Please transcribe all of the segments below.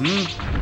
嗯。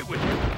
away with you!